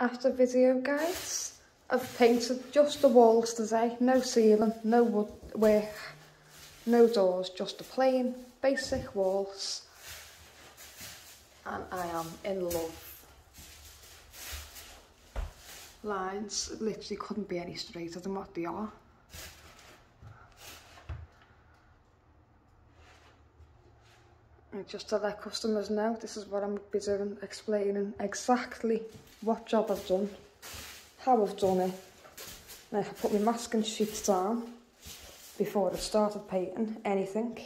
after video guys. I've painted just the walls today, no ceiling, no wood work, no doors, just the plain basic walls. And I am in love. Lines literally couldn't be any straighter than what they are. And just to let customers know, this is what I'm be doing, explaining exactly what job I've done, how I've done it. Now I put my masking sheets down before I started painting anything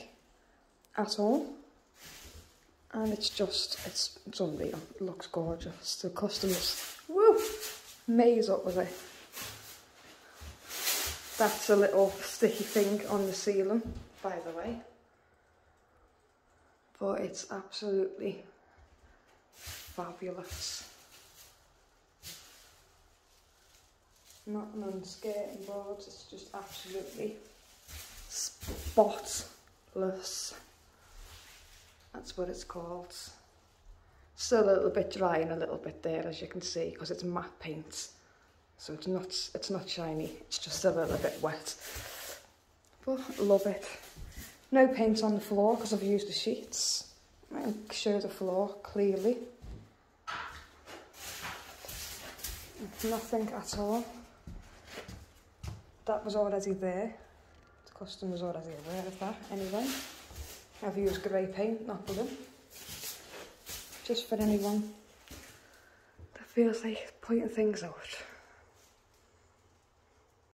at all. And it's just, it's, it's unreal. It looks gorgeous. The customers, woo, maze up with it. That's a little sticky thing on the ceiling, by the way but it's absolutely fabulous. Not on skirting boards, it's just absolutely spotless. That's what it's called. Still a little bit dry and a little bit there as you can see because it's matte paint. So it's not, it's not shiny, it's just a little bit wet. But love it. No paint on the floor because I've used the sheets. I show the floor clearly. Nothing at all. That was already there. The customer was already aware of that anyway. I've used grey paint, not blue. Just for anyone that feels like pointing things out.